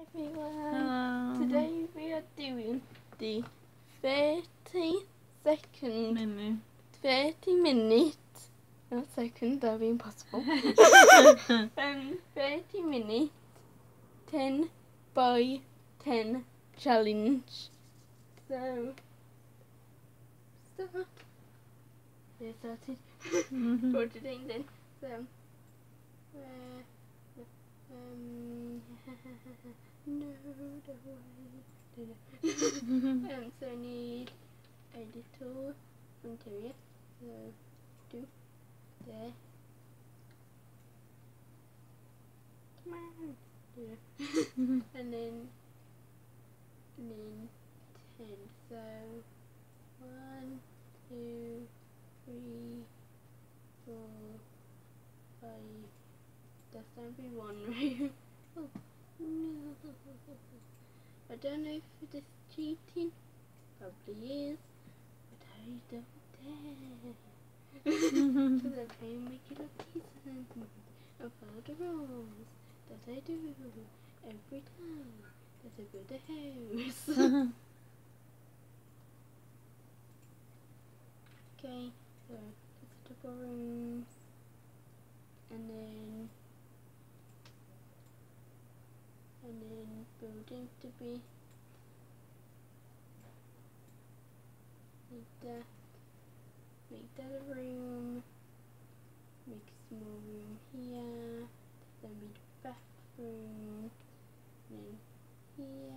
everyone. Hello. Today we are doing the 30 second, Minute. 30 minute, not second, that would be impossible. um, 30 minute, 10 by 10 challenge. So, start. Yeah, started. Mhm. Today then. So, uh, um, no, don't worry. um, so I need a little interior. So, do there. Come on. And then, and then ten. So, one, two, three, four, five. That's gonna be one room. oh no! I don't know if it is cheating. Probably is, but I don't dare. so they're trying to make it look decent and follow the rules that I do every time that I build a house. okay, so just a couple rooms and then and building to be like that. Make that a room. Make a small room here. Then be the bathroom. Then here,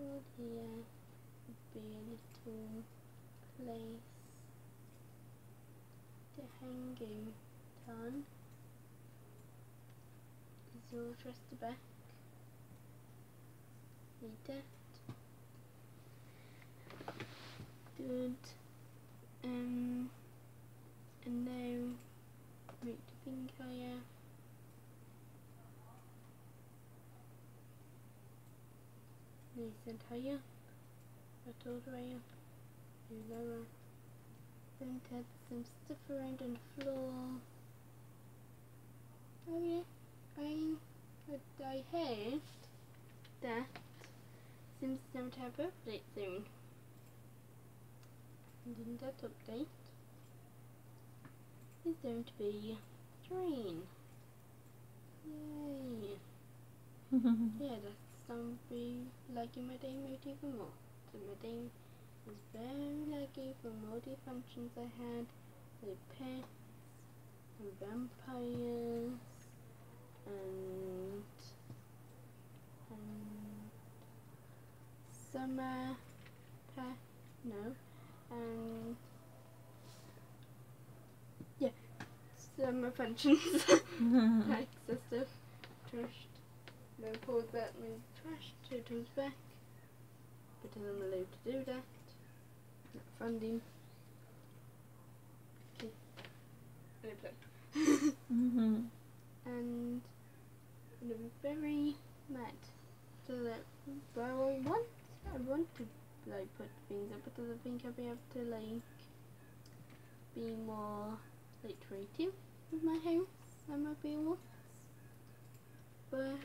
all here be a little place to hanging on. Is all dressed the back. Like that. Good. Um, and now make the thing higher. Nice and higher. Not all the way up. Do lower. Then add some stuff around on the floor. Oh yeah, I I heard that Sims don't have update soon. And in that update is going to be train. Yay! Yeah, that's going to be liking my day mode even more. So my day was very lucky from all the functions I had with pets and vampires and and summer pet no. And yeah. Summer functions access stuff trashed. Then pause that move trash two times back. Because I'm allowed to do that. Not funding. Okay. Mhm. and I'm very mad. So that but I want I want to like put things up because I think I'll be able to like be more like creative with my house and my builds. But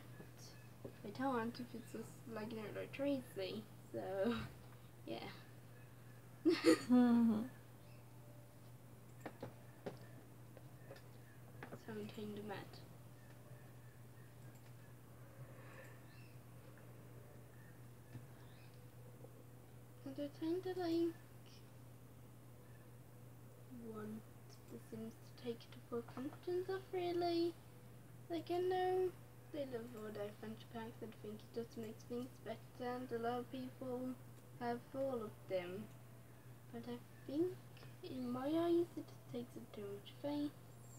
I don't want if it's just like you know like crazy. So yeah. Mhm. so I'm kind of mad. And I kind of like want the Sims to take the full functions off really. Like I know they love all their French packs and think it just makes things better and a lot of people have all of them. But I think in my eyes it just takes up too much space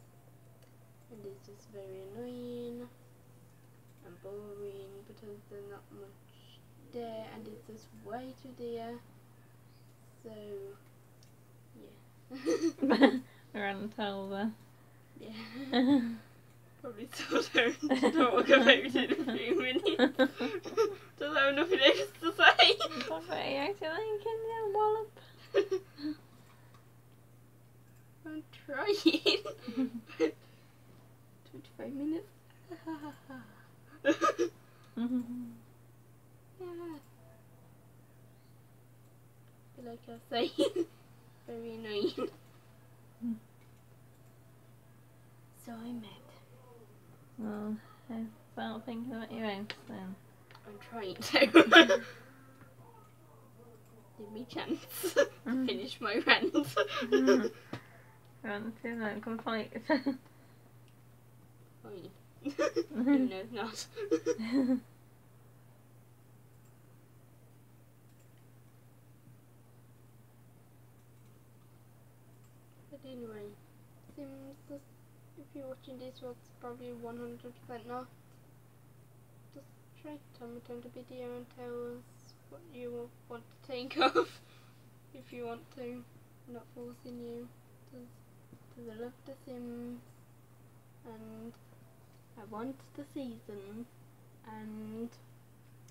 and it's just very annoying and boring because there's not much there and it's just way too there. So yeah. We're on Telva. yeah. Probably still don't talk about it in a few minutes. Doesn't have nothing else to say. Buffet actually can you wallop? I'm trying. 25 minutes. I feel like I was saying, very annoying. So I met. Well, I felt thinking about your ex then. I'm trying to. Give me chance to mm. finish my rent. Rent? Mm. Rant is a complete. I no, it's not. Anyway, Sims, just, if you're watching this, what's probably 100% not, just try to on the video and tell us what you want to think of, if you want to. I'm not forcing you, because I love The Sims, and I want the season, and,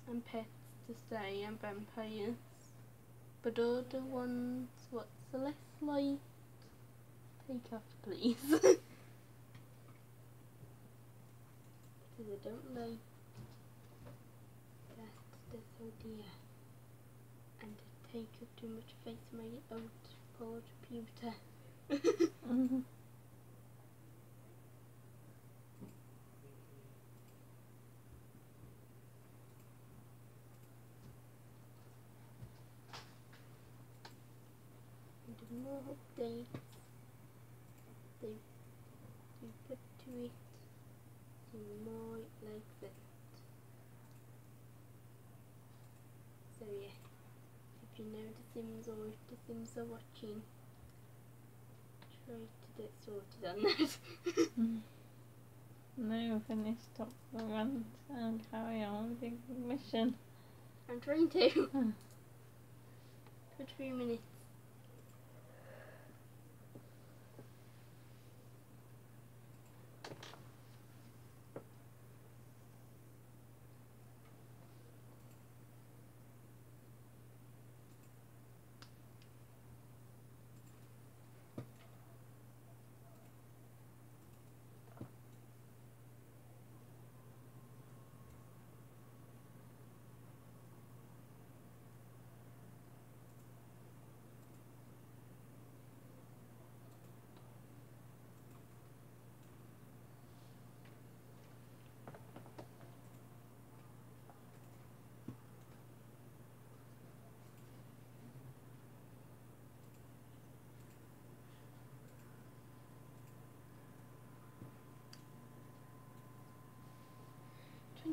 and pets to stay, and vampires. But other ones, what's the less like? Take off, please. Because I don't like that this idea. And to take up too much face my old poor computer. Mhm. the more updates they, they put to it, the more it likes it. So yeah, if you know The Sims The Sims are watching, try to get sorted on that. Mm. No, finish stop the run and carry on with your mission. I'm trying to. For three minutes.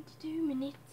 Twenty-two minutes.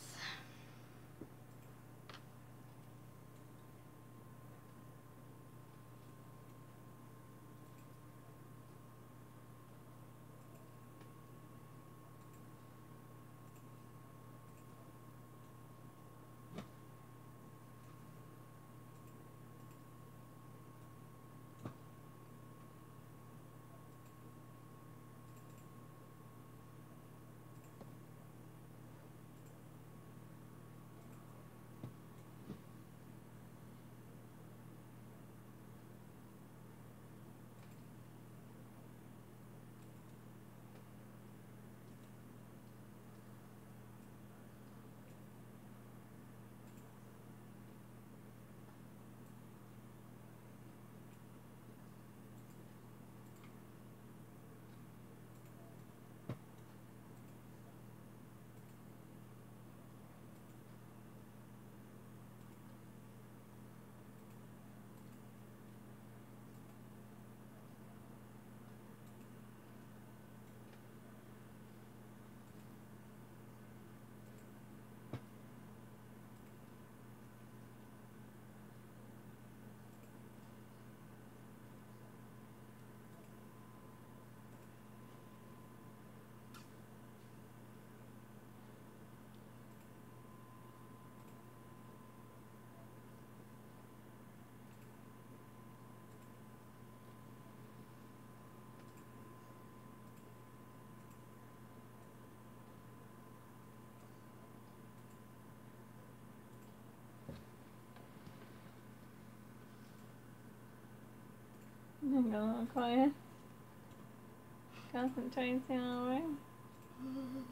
I got a little quiet. Concentrating on room.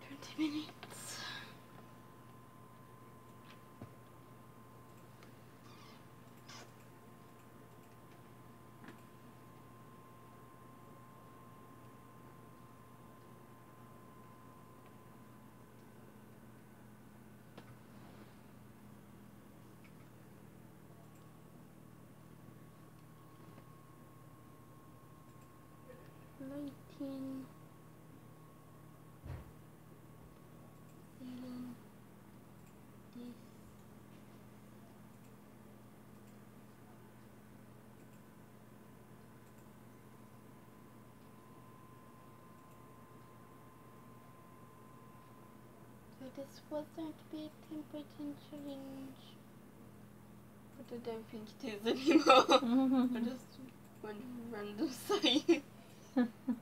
Twenty minutes. Ceiling this So this was going to be a temperature challenge. But I don't think it is anymore. I just went random size.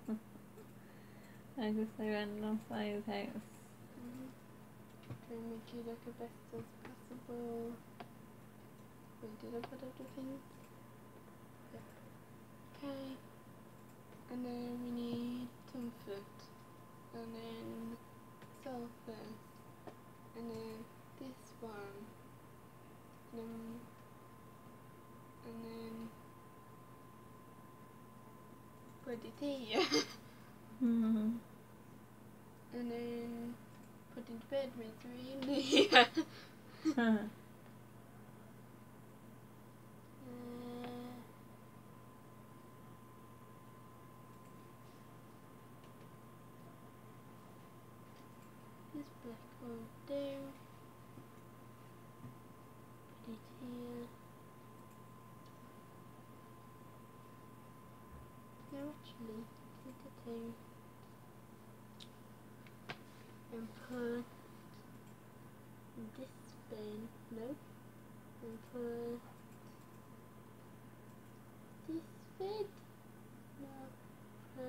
I just a random size house. Try and make it look as best as possible. Wait, did a I put everything? Yep. Okay. And then we need some food. And then sulfur. And then this one. And then, and then put it here. Mhm. And then put in the bed with three here. Uh, this black one there. Put it here. No, actually, put it there. And put this bed, no, put this bed, no.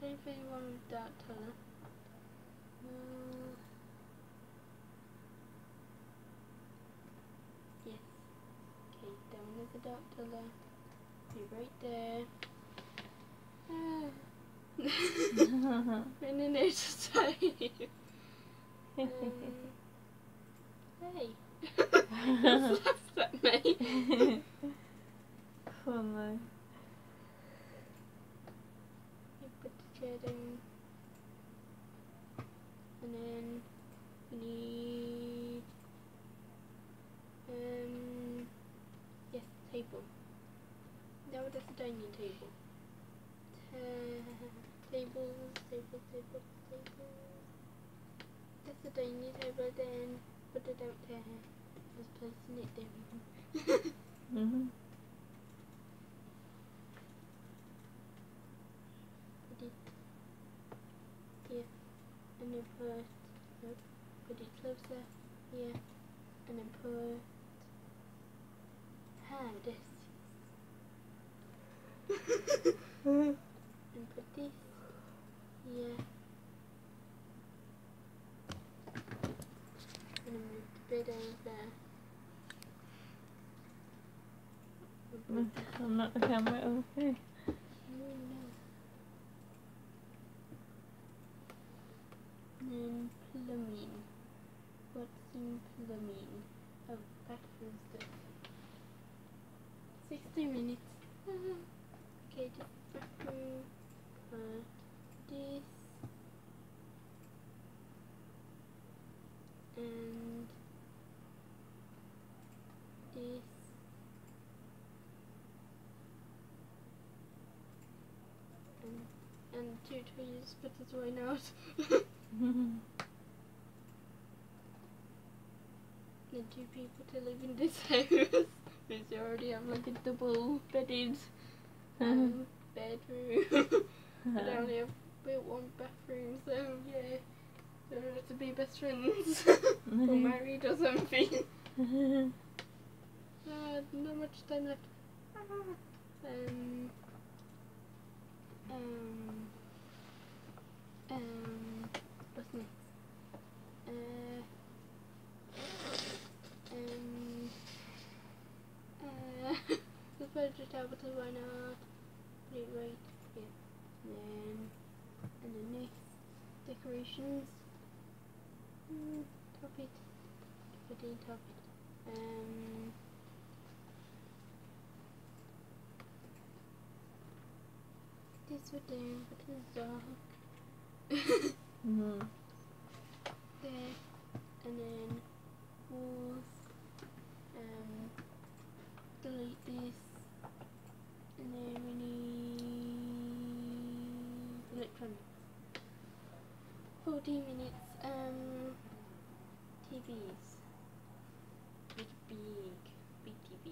Don't really with that colour. No. Yes. Okay, down with the dark colour. Be right there. Ah. and then it's tiny. Um, hey. Laughed at me. oh no. You put the chair down. And then we need um yes, table. No, that's a dining table. Ta- tables, tables, tables, tables. That's a dining table then it out there. Just placing it down. Mm Mhm. put it here and then put nope, put it closer. Here and then put ah this and put this here and then move the bed over and put I'm not the camera okay. No, no. Then plumbing. What's in plumbing? Oh, bathroom stuff. 60 minutes. okay, just bathroom. Put this. And this. And, and two but it's why not? the two people to live in this house. Because you already have like a double bedded um, bedroom. and I only have built one bathroom, so yeah. So we have to be best friends. or married or something. Uh, not much time left. Um, um, um, what's next? Uh, um, uh, the furniture table why not? Put it right. Then, and then next, decorations. Mm, top it. Put it top it. Um, this would do, but it's dark mm-hmm. And then walls, um, delete this, and then we need electronics. 40 minutes, um, TVs. Big, big, big TV.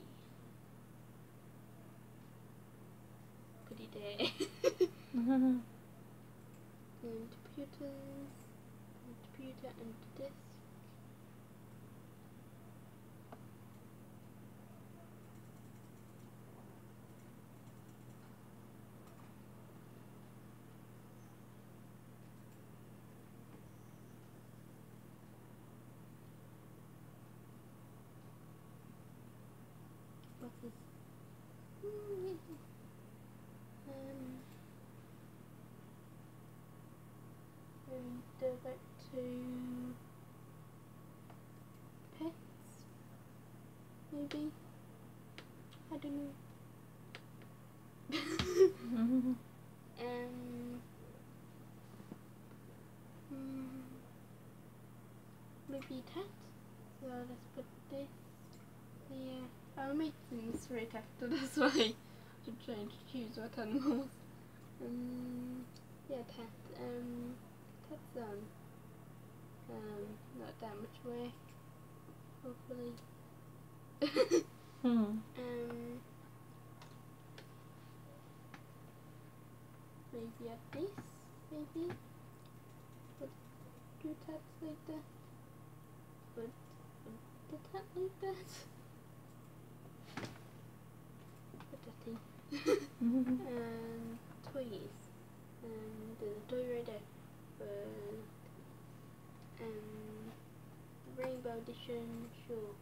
Put it there. What's this? Um, and go to pets, maybe. I don't know. um, hmm, maybe cat. So let's put this here. I'll make things right after this way. To try to choose what animals. Um, yeah, cat. Um, cat's um, um, not that much work. Hopefully. Hmm. Um, maybe a this, maybe. Put two tabs like that. Put the tab like that. Put that thing. and toys. And there's a toy right there. But, um, rainbow edition, sure.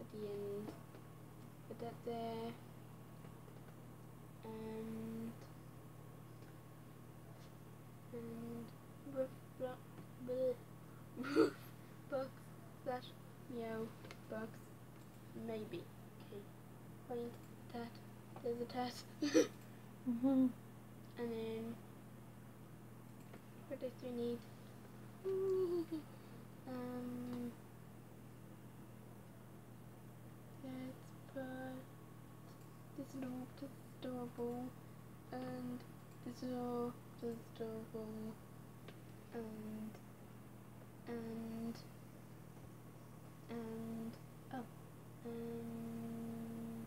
At the end. Put that there. And and roof block bleh, roof box slash meow box maybe. Okay. Find tat. There's a tat. Mhm. and then what else do we need? um let's put this is all just adorable and this is all just adorable and and and oh um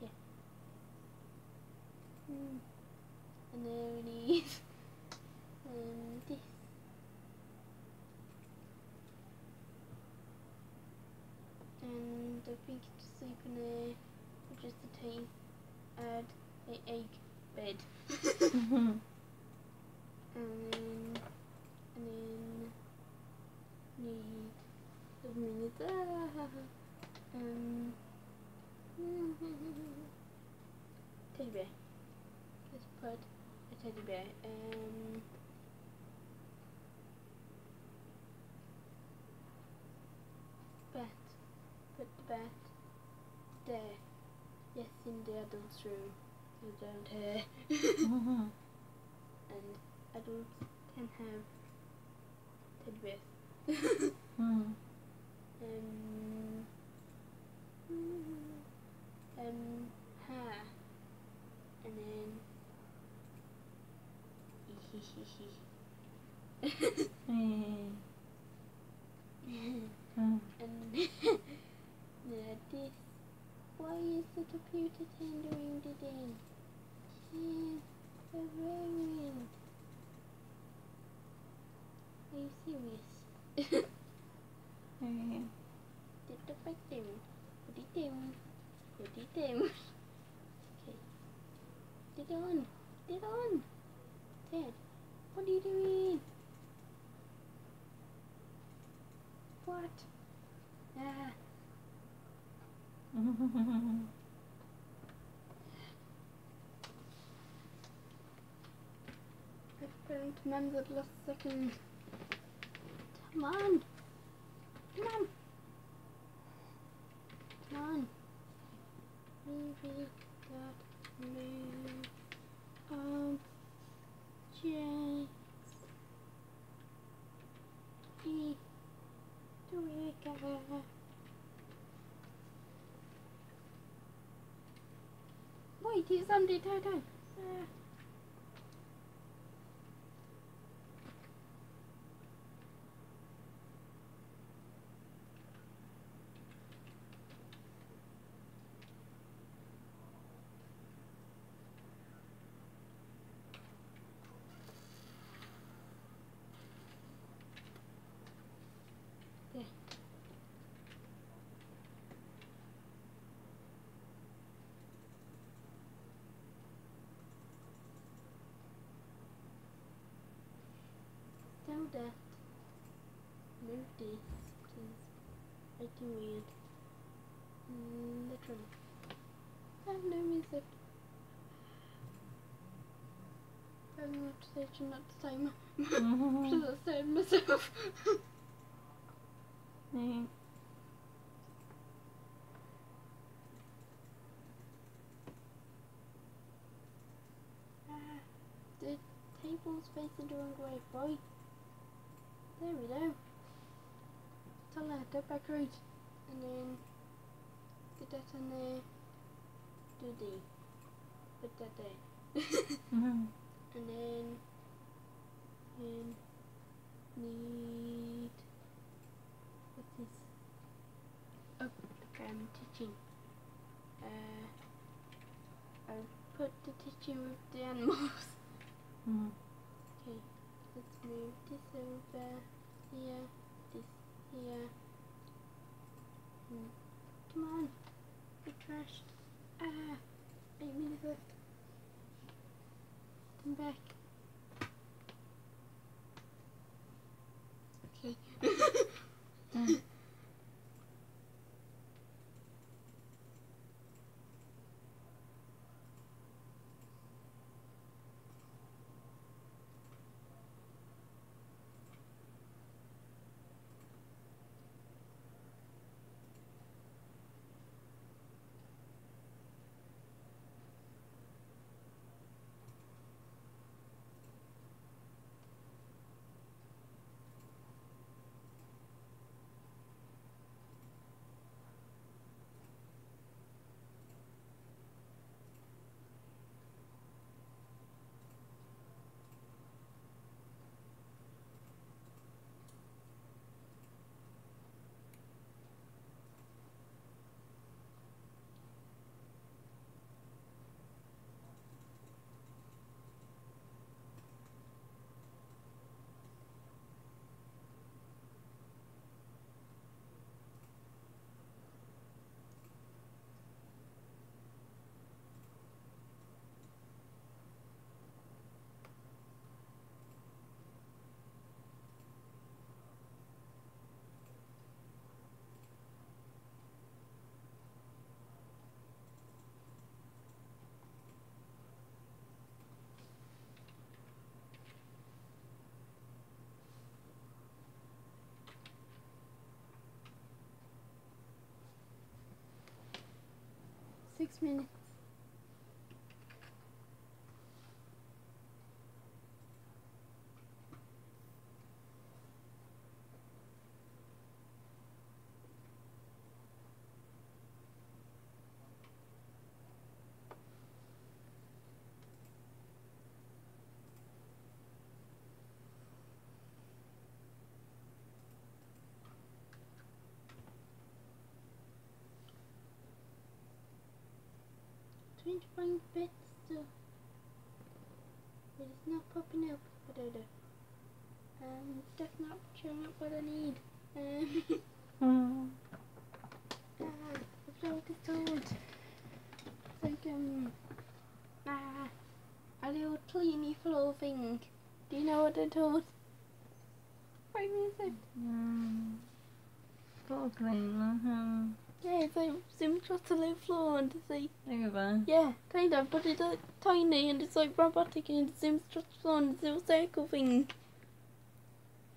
yeah mm. and then we need um this and I think to sleep in there just a tea add a egg bed Mhm. and then and then need a minute ah, um teddy bear let's put a teddy bear um there yes in the adult's room you don't Mhm. And adults can have teddy bears. Mhm. um, um, ha, and then. Mhm. and now this. Why is the computer tendering the? Yeah, the ruined. Are you serious? Eh. Tiếp tục bắt tìm Put it down Put it down Okay Put it on Put it on Ted What are you doing? What? Ah Mhm. Couldn't remember the last second. Come on. Come on. Come on. Maybe that move objects E trigger Wait, it's on the time. Ah. There. Still that. Move this, please. Making weird. Mm, literally. I have no music. I'm not station at the time. Should have said myself. Nee. Ah, the table's facing the wrong way, boy. There we go. Tell go back right. And then get that in there. Do the Put that there. Mhm. and then and need what's this? Oh, okay, I'm teaching. Uh, I'll put the teaching with the animals. Mhm. Okay, let's move this over here, this here. 嗯。Trying to find bits still. It's not popping up. What I do? Um, that's not showing up what I need. Um, ah, I forgot what it's called. It's like, um, ah, a little cleany floor thing. Do you know what they're called? Five minutes left. Mm. Floor cleaner. Mhm. Yeah, it's like sim just a little floor and it's like, Over. yeah, kind of, but it's uh, tiny and it's like robotic and it seems just on this little circle thing.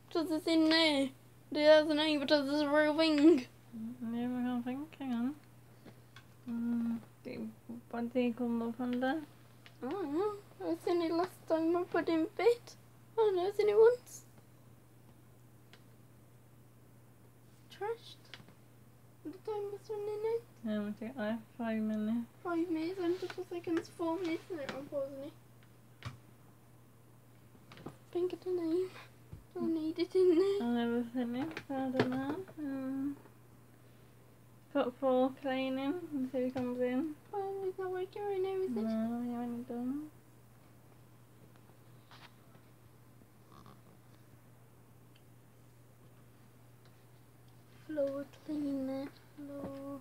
Just it's in there. It has a name, but it's a real thing. Yeah, we can't think. Hang on. Do- What do you call the thunder? I don't know. I've seen it last time I put in bed. I don't know, I've seen it once. Trashed. The time was running out. How much it left? Five minutes. Five minutes and two seconds, four minutes, and I'm pausing it. Think of the name. I need it in there. I'll never finish. I don't know. Um, put for cleaning see who comes in. Well, it's not working right now, is it? No, you haven't done. Floor cleaner. Floor.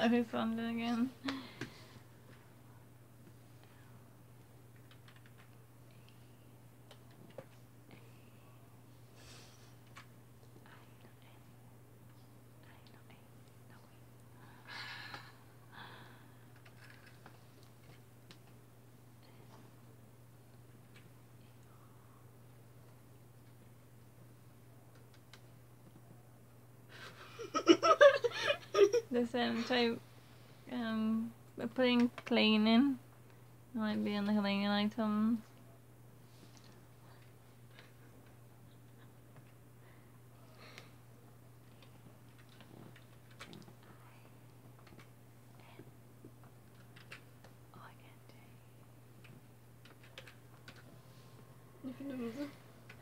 Who's funded again? The same type. Um, we're putting cleaning. Might be on the cleaning items.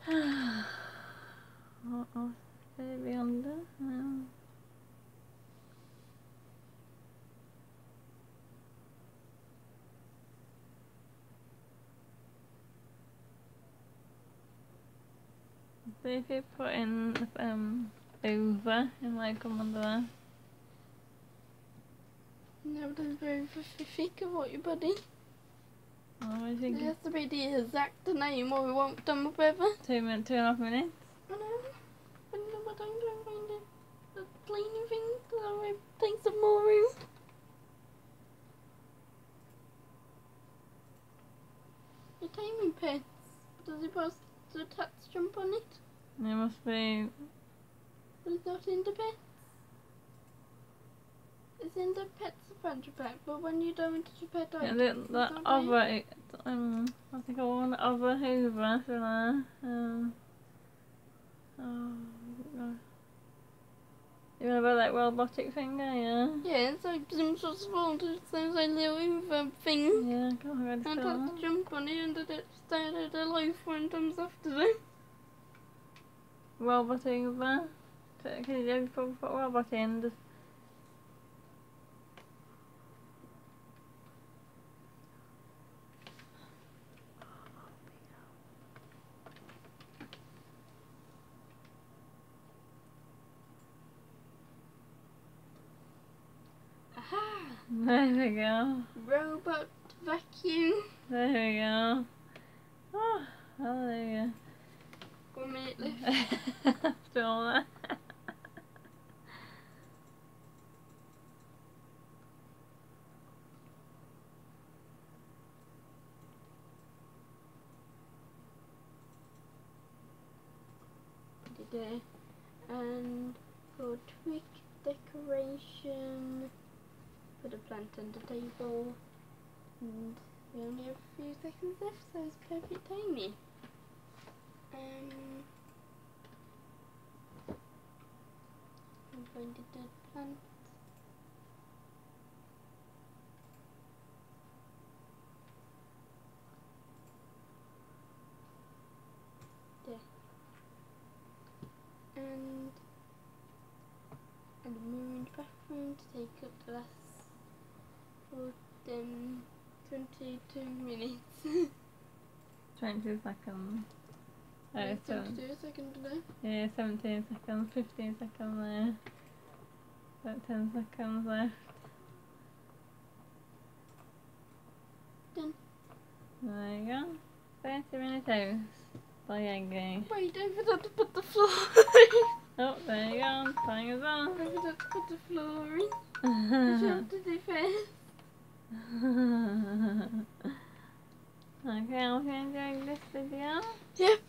What else could it be So if you put in um over, it might come under there. No, but it's very what you're putting. Oh, I It has to be the exact name or we won't come up ever. two minutes, two and a half minutes. I know. But no, but I'm trying to find it. The cleaning thing, so I take some more room. Your timing pets. Does it supposed to touch jump on it? It must be But it's not in the pets. It's in the pets adventure pack, but when you go into the pet yeah, the, the there. other um I think I want the other Hoover for there. Um oh gosh. You know about that robotic thing, eh, yeah? Yeah, it's like some sort of small, it's like a little Hoover thing. Yeah, go ahead. And Phil. to jump on it and it started a life when comes after them. Robot Hoover. Can you put, put robot in? Just there we go. Robot vacuum. There we go. Oh, hallelujah. One minute left. After all that. today. And for tweak decoration, put a plant on the table. And we only have a few seconds left, so it's perfect timing. Um, I'm going to do plant. There. And and a mirror the background to take up the last for um, 22 minutes. 22 seconds. It's so, time to do a second today. yeah, 17 seconds, 15 seconds there. About 10 seconds left. Done. There you go. 30 minutos. By Eggie. Wait, I forgot to put the floor in. Oh, there you go. Time is on. forgot to put the floor in. I have to do first. okay, I hope you enjoyed this video. Yep.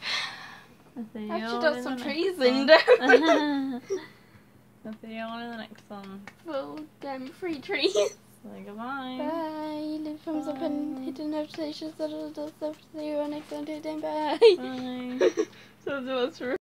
I'll see you I all should have in some the trees next in one. there. I'll see you all in the next one. Full damn free trees. Say goodbye. Bye. Leave a thumbs up and Bye. hit the notifications so it'll stuff. See you on next one. Bye. Bye. so much for